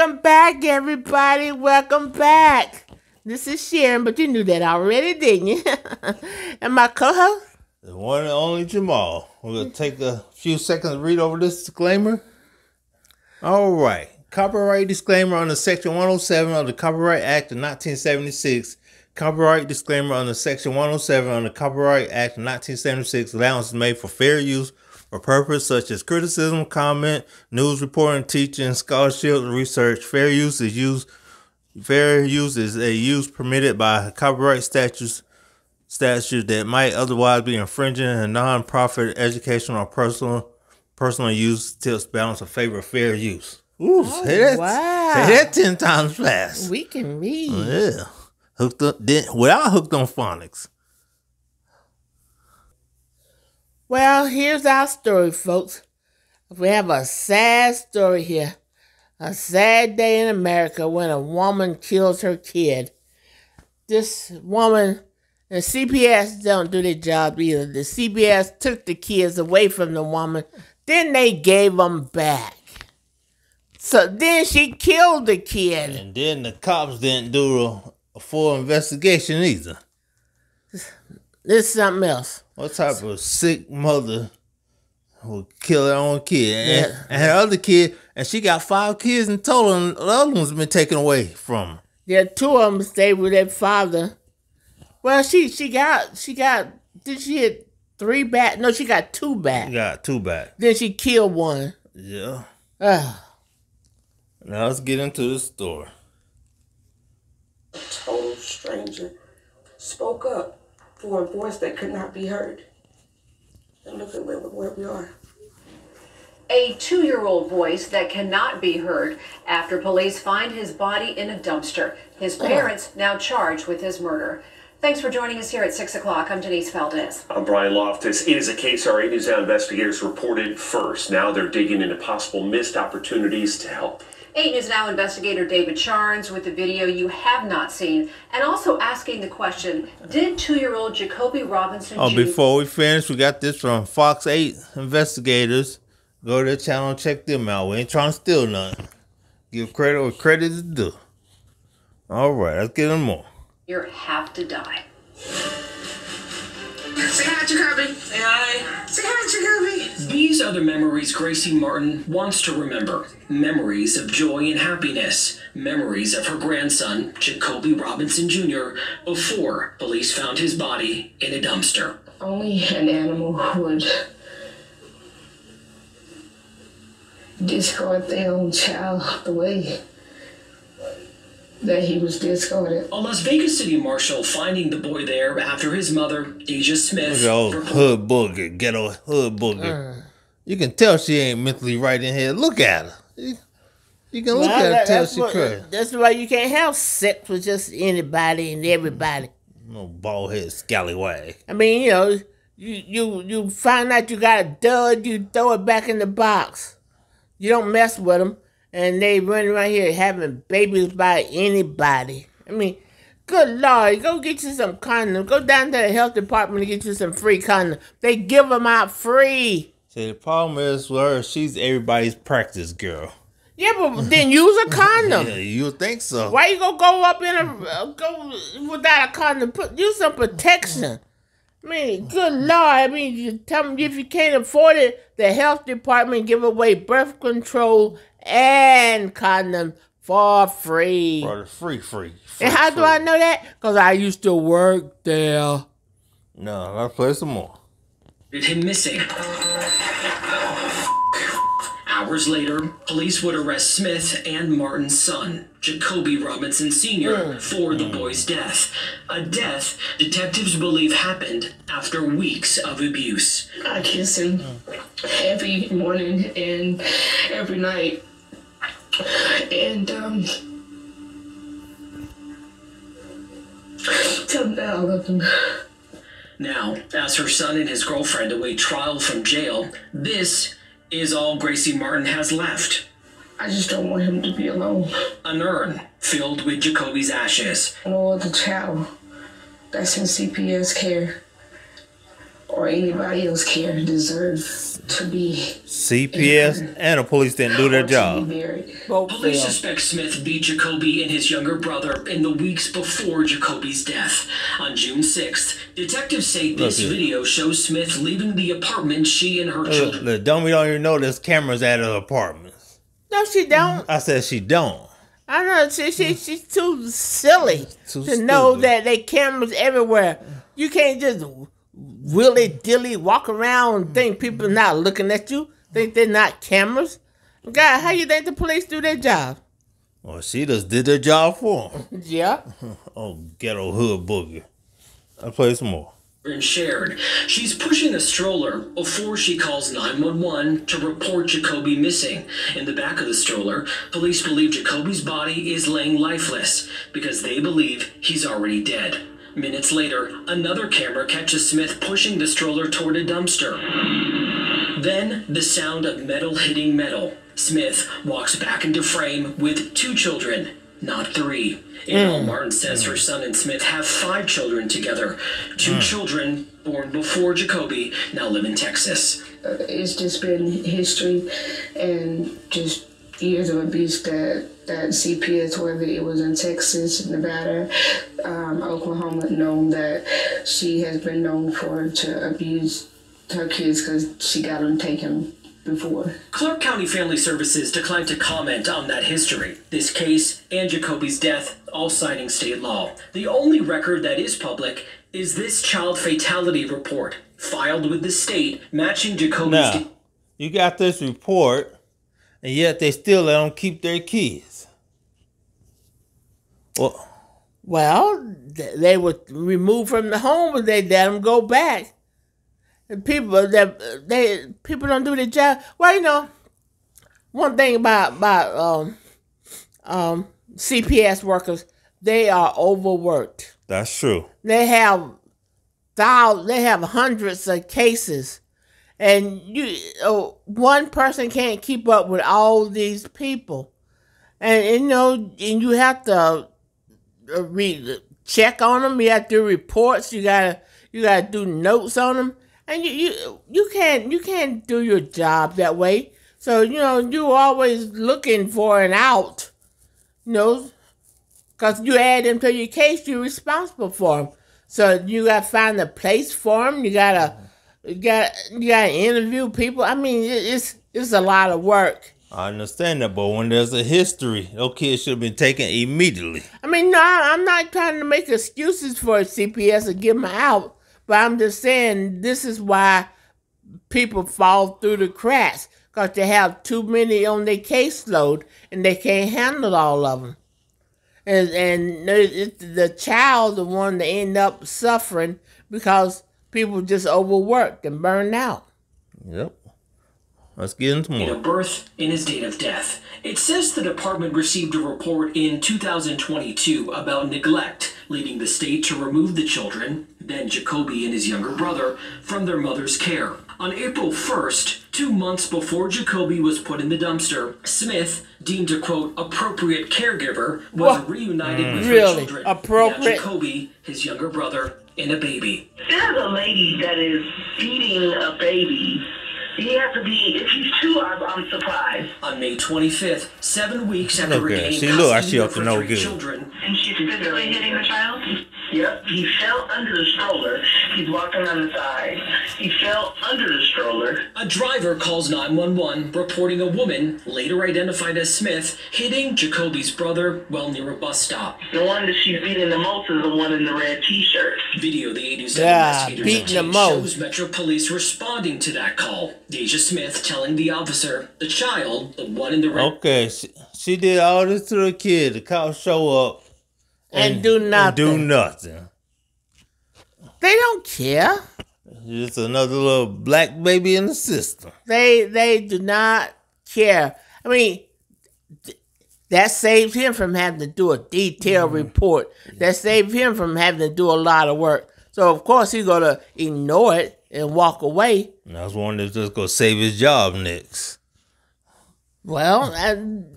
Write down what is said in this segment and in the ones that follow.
Welcome back, everybody. Welcome back. This is Sharon, but you knew that already, didn't you? and my co-host? The one and only Jamal. We're going to take a few seconds to read over this disclaimer. All right. Copyright disclaimer under Section 107 of the Copyright Act of 1976. Copyright disclaimer under Section 107 of the Copyright Act of 1976. Allowance made for fair use for purpose such as criticism, comment, news reporting, teaching, scholarship, research. Fair use is used. Fair use is a use permitted by copyright statutes statutes that might otherwise be infringing a non-profit educational or personal personal use tips balance in favor of fair use. Ooh, Oh, say that, wow. say that ten times fast. We can read. Yeah, hooked up. Did, without hooked on phonics. Well, here's our story, folks. We have a sad story here. A sad day in America when a woman kills her kid. This woman, and CPS don't do their job either. The CPS took the kids away from the woman, then they gave them back. So then she killed the kid. And then the cops didn't do a full investigation either. This is something else. What type of sick mother would kill her own kid? And, Yeah. and her other kid, and she got five kids in total, and the other one's been taken away from her. Yeah, two of them stayed with their father. Well, she she got she got did she hit three back? No, she got two back. You got two back. Then she killed one. Yeah. Ugh. Now let's get into the story. A total stranger spoke up for a voice that could not be heard. And look at where, where we are. A two year old voice that cannot be heard after police find his body in a dumpster. His oh. parents now charged with his murder. Thanks for joining us here at 6 o'clock. I'm Denise Valdez. I'm Brian Loftus. It is a case our 8 News Now investigators reported first. Now they're digging into possible missed opportunities to help. 8 News Now investigator David Charns with the video you have not seen and also asking the question Did two year old Jacoby Robinson Oh, before we finish, we got this from Fox 8 investigators. Go to their channel and check them out. We ain't trying to steal nothing. Give credit where credit is due. All right, let's get them more. You have to die? Say hi, Jacoby. Say hi. Say hi, Jacoby. These are the memories Gracie Martin wants to remember. Memories of joy and happiness. Memories of her grandson, Jacoby Robinson Jr., before police found his body in a dumpster. Only an animal would discard their own child the way that he was discarded. A Las Vegas City Marshal finding the boy there after his mother, Asia Look Smith, at old hood booger, ghetto hood booger. Uh. You can tell she ain't mentally right in here. Look at her. You, you can look Well, at her that- and tell that's, she what- crazy. that's why you can't have sex with just anybody and everybody. No bald head scallywag. I mean, you know, you you you find out you got a dud, you throw it back in the box. You don't mess with them, and they run around here having babies by anybody. I mean, good lord, go get you some condoms. Go down to the health department and get you some free condoms. They give them out free. See, the problem is with her, she's everybody's practice girl. Yeah, but then use a condom. Yeah, you think so. Why you gonna go up in a uh, go without a condom? Put use some protection. I mean, good lord! I mean, you tell me if you can't afford it, the health department give away birth control and condoms for free. For the free, free. free And how do. I know that? Cause I used to work there. No, let's play some more. reported him missing. Hours later, police would arrest Smith and Martin's son, Jacoby Robinson Sr., hmm. for the boy's death. A death detectives believe happened after weeks of abuse. I kiss him every morning and every night. And um that I love him. Now, as her son and his girlfriend await trial from jail, this is all Gracie Martin has left. I just don't want him to be alone. An urn filled with Jacoby's ashes. No other child that's in CPS care or or anybody else care deserve to be CPS and the police didn't do their or to be job. buried. Both Police failed. suspect Smith beat Jacoby and his younger brother in the weeks before Jacoby's death. On June 6th, detectives say this here. video shows Smith leaving the apartment she and her Look, children look, don't don't even know there's cameras at her apartment. No, she don't. I said she don't. I know she, she she's too silly Too to know that they cameras everywhere. You can't just willy dilly walk around think people not looking at you. Think they're not cameras. God, how you think the police do their job? Well, she just did their job for him. Yeah. Oh, ghetto hood boogie. I'll play some more. And shared. She's pushing a stroller before she calls 911 to report Jacoby missing. In the back of the stroller, police believe Jacoby's body is laying lifeless because they believe he's already dead. Minutes later, another camera catches Smith pushing the stroller toward a dumpster. Then, the sound of metal hitting metal. Smith walks back into frame with two children, not three. In all, hmm. Martin says her hmm. son and Smith have five children together. Two hmm. children born before Jacoby now live in Texas. It's just been history and just years of abuse that that CPS, whether it was in Texas, Nevada, um, Oklahoma, known that she has been known for to abuse her kids because she got them taken before. Clark County Family Services declined to comment on that history. This case and Jacoby's death, all citing state law. The only record that is public is this child fatality report filed with the state matching Jacoby's. Now, de- you got this report, and yet they still let them keep their kids. Well, Well, they were removed from the home, but they let them go back. And people that they people don't do their job. Well, you know, one thing about about um, um, CPS workers, they are overworked. that's true. They have thousands, they have hundreds of cases, and you uh, one person can't keep up with all these people, and you know, and you have to uh, read, check on them. You have to do reports. You gotta you gotta do notes on them, and you you you can't you can't do your job that way. So you know you're always looking for an out. You know, because you add them to your case, you're responsible for them. So you gotta find a place for them. You gotta, you got, you gotta interview people. I mean, it's it's a lot of work. I understand that, but when there's a history, those kids should have been taken immediately. I mean, no, I'm not trying to make excuses for CPS or give them out, but I'm just saying this is why people fall through the cracks because they have too many on their caseload and they can't handle all of them. And and the child the one that end up suffering because people just overworked and burned out. Yep. Let's get into date more. of birth and his date of death. It says the department received a report in 2022 about neglect, leading the state to remove the children, then Jacoby and his younger brother, from their mother's care. On April 1st, two months before Jacoby was put in the dumpster, Smith, deemed a quote appropriate caregiver, was What? reunited with her mm. Really? children. Appropriate? Now Jacoby, his younger brother, and a baby. There's a lady that is feeding a baby. He has to be, if he's two, I'm, I'm surprised. On May 25th, seven weeks after Look at her. regaining She look like custody she of up to her no three good. children, And she's physically hitting the child? Yep. He fell under the stroller. He's walking on the side. He fell under the stroller. A driver calls 911 reporting a woman, later identified as Smith, hitting Jacoby's brother while near a bus stop. The one that she's beating the most is the one in the red t-shirt. Video the 87 Yeah, investigators beating the most. shows Metro Police responding to that call. Deja Smith telling the officer, the child, the one in the red Okay, she, she did all this to the kid. The cops show up And, do and nothing. do nothing. They don't care. Just another little black baby in the system. They they do not care. I mean, th- that saves him from having to do a detailed mm-hmm. report. That saves him from having to do a lot of work. So of course he's gonna ignore it and walk away. And I was wondering if just gonna save his job next. Well,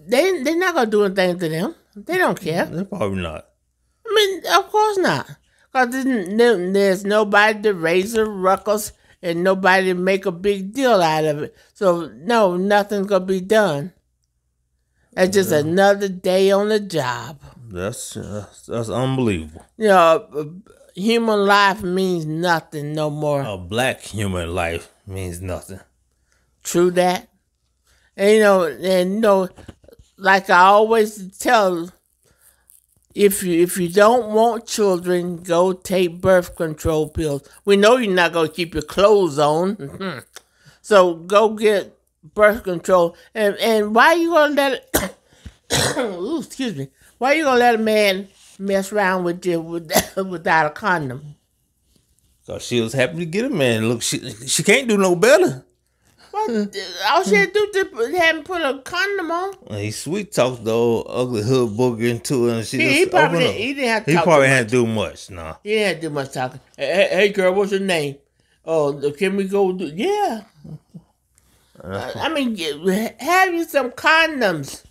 they they're not gonna do anything to them. They don't care. They're probably not. I mean, of course not. There's, there's nobody to raise a ruckus and nobody to make a big deal out of it. So no, nothing's gonna be done. That's just yeah. another day on the job. That's uh, that's unbelievable. You know, human life means nothing no more. A black human life means nothing. True that. And you know, and you know, like I always tell, if you if you don't want children, go take birth control pills. We know you're not gonna keep your clothes on, mm-hmm. so go get birth control. And and why are you gonna let it? Ooh, excuse me. Why are you gonna let a man mess around with you with, without a condom? Cause she was happy to get a man. Look, she she can't do no better. Well, all she had to do is have put a condom on. he sweet talked the old ugly hood booger into it, and she he, just he probably didn't, he didn't have to. He probably had to do much. No, nah. he didn't have to do much talking. Hey, hey, girl, what's your name? Oh, can we go? Do, yeah. Uh, I mean, have you some condoms.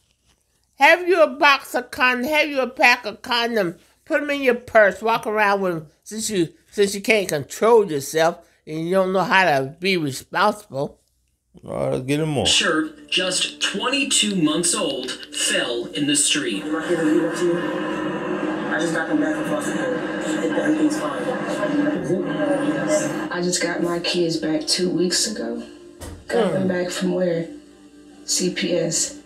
Have you a box of condoms. Have you a pack of condoms. Put them in your purse. Walk around with them since you since you can't control yourself and you don't know how to be responsible. All right, let's get him more. Shirt, just 22 months old, fell in the street. I just got him back from foster care. Everything's fine. I just got my kids back two weeks ago. Got mm. them back from where? CPS.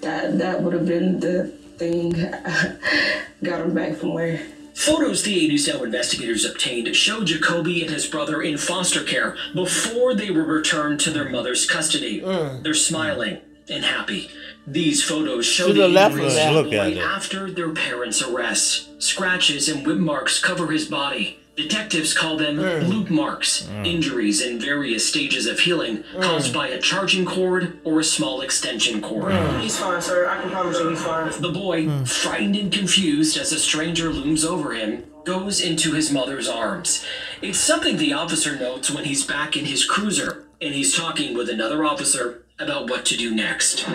That that would have been the thing. got them back from where? Photos the 80 Now investigators obtained show Jacoby and his brother in foster care before they were returned to their mother's custody. Mm. They're smiling and happy. These photos show to the, the left boy after their parents' arrest. Scratches and whip marks cover his body. Detectives call them mm. loop marks, mm. injuries in various stages of healing mm. caused by a charging cord or a small extension cord. Mm. He's fine, sir. I can promise you he's fine. The boy, mm. frightened and confused as a stranger looms over him, goes into his mother's arms. It's something the officer notes when he's back in his cruiser and he's talking with another officer about what to do next. No.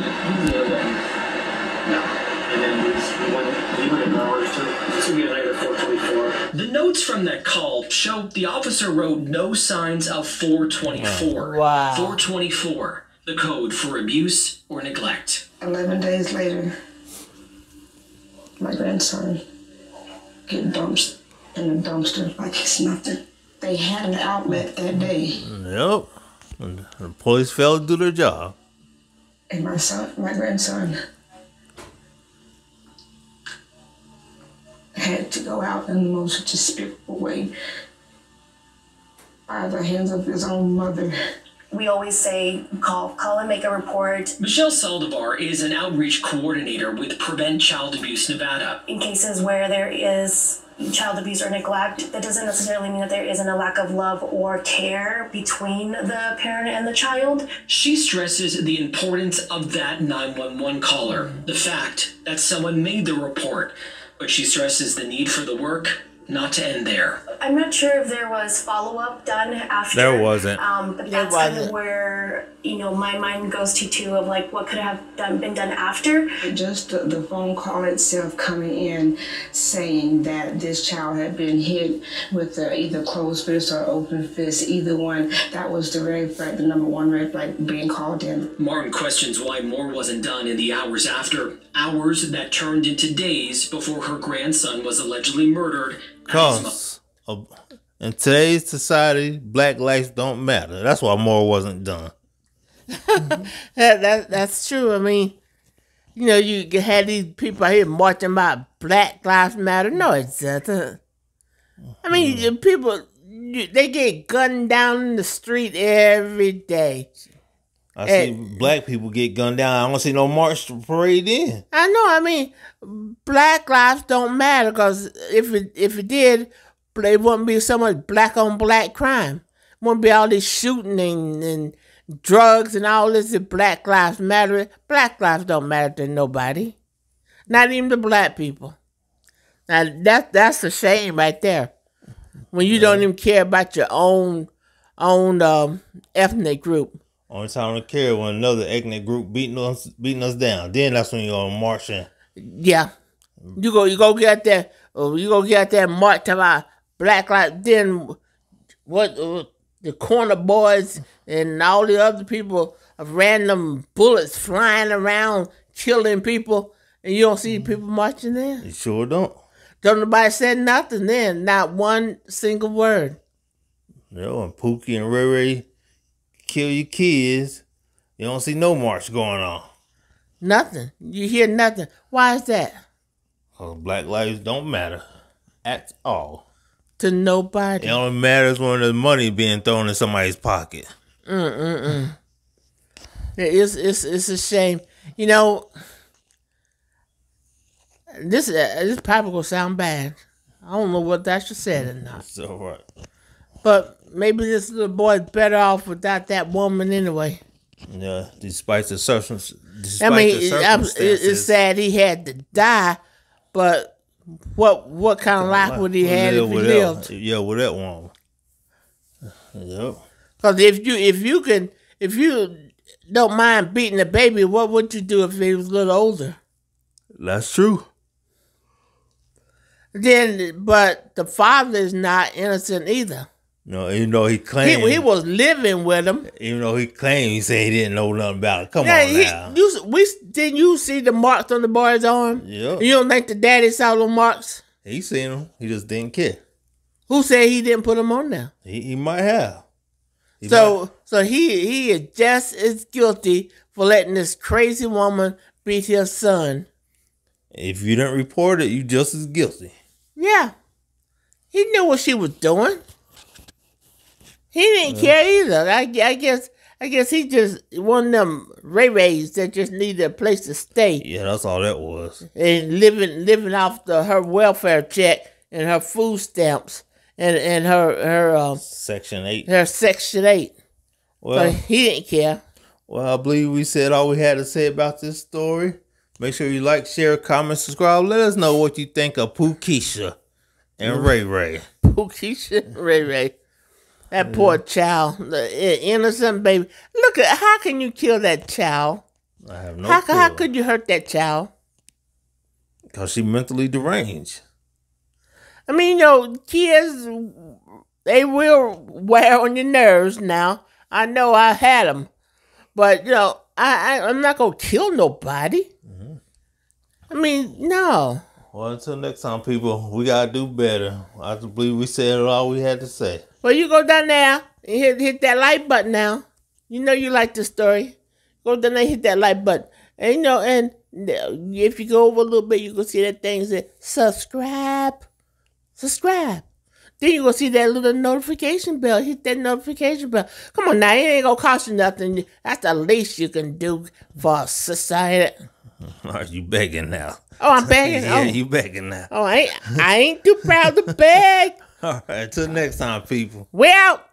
And then we went, we went in hours to, to be later. The notes from that call show the officer wrote no signs of 424. Wow. 424, the code for abuse or neglect. 11 days later, my grandson get dumped in a dumpster like it's nothing. They had an outlet that day. Yep. And the police failed to do their job. And my son, my grandson, had to go out in the most despicable way by the hands of his own mother. We always say call, call and make a report. Michelle Saldivar is an outreach coordinator with Prevent Child Abuse Nevada. In cases where there is child abuse or neglect, that doesn't necessarily mean that there isn't a lack of love or care between the parent and the child. She stresses the importance of that 911 caller, the fact that someone made the report but she stresses the need for the work not to end there. I'm not sure if there was follow up done after. There wasn't. Um, but that's kind of where you know my mind goes to too of like what could have done been done after. Just the, the phone call itself coming in saying that this child had been hit with uh, either closed fist or open fist, either one. That was the red flag, the number one red flag being called in. Martin questions why more wasn't done in the hours after, hours that turned into days before her grandson was allegedly murdered because in today's society, black lives don't matter. That's why more wasn't done. that, that that's true. I mean, you know, you had these people out here marching about Black Lives Matter. No, it doesn't. I mean, mm. people they get gunned down in the street every day. I see black people get gunned down. I don't see no march parade in. I know. I mean, black lives don't matter because if it if it did, there wouldn't be so much black on black crime. Wouldn't be all this shooting and, and drugs and all this. If black lives matter, black lives don't matter to nobody, not even the black people. Now that that's a shame right there. When you yeah. don't even care about your own own um, ethnic group. Only time I care when another ethnic group beating us beating us down. Then that's when you're marching. Yeah. You go you go get that uh, you go get that march about black lives then what uh, the corner boys and all the other people of random bullets flying around killing people, and you don't see people marching there. You sure don't. Don't nobody said nothing then, not one single word. Know, when Pookie and Ray Ray kill your kids, you don't see no march going on. Nothing. You hear nothing. Why is that? Cause black lives don't matter at all. To nobody. It only matters when there's money being thrown in somebody's pocket. Mm-mm-mm. It's, it's, it's a shame. You know, this, uh, this probably to sound bad. I don't know what I should say or not. It's all right. But maybe this little boy's better off without that woman anyway. Yeah, despite the substance, despite I mean, the it- I'm- circumstances. it's sad he had to die, but what what kind of life would he have if he lived? That, yeah, with that woman. Yep. Because if you if you can if you don't mind beating a baby, what would you do if he was a little older? That's true. Then, but the father is not innocent either. No, even though he He, claimed, he was living with him. even though he claimed, he said he didn't know nothing about it. Come Yeah, on he, now. you we didn't you see the marks on the boy's arm? Yeah. You don't think the daddy saw the marks? He seen him. He just didn't care. Who said he didn't put them on there? He, he might have. He So so he he is just as guilty for letting this crazy woman beat his son. If you didn't report it, you just as guilty. Yeah. He knew what she was doing. He didn't care either. I, I guess I guess he just one of them Ray Rays that just needed a place to stay Yeah, that's all that was. and living living off the her welfare check and her food stamps and and her her um Section eight. her section eight. Well, but he didn't care. well, I believe we said all we had to say about this story. Make sure you like, share, comment, subscribe. Let us know what you think of Pookeisha and Ray Ray. Pookie Ray Ray. That poor child, the eh, innocent baby. Look at how can you kill that child? I have no how, clue. how could you hurt that child? Because she mentally deranged. I mean, you know, kids, they will wear on your nerves now. I know I had them. But, you know, I, I, I'm not going to kill nobody. Mm-hmm. I mean, no. Well, until next time, people, we gotta do better. I believe we said all we had to say. Well, you go down there and hit, hit that like button now. You know you like the story. Go down there and hit that like button. And, you know, and if you go over a little bit, you can see that thing that subscribe. Subscribe. Then you gonna see that little notification bell. Hit that notification bell. Come on now, it ain't gonna cost you nothing. That's the least you can do for society. Are you begging now? Oh, I'm begging. yeah, oh, you begging now. oh, I ain't, I ain't too proud to beg. All right, till next time, people. We out.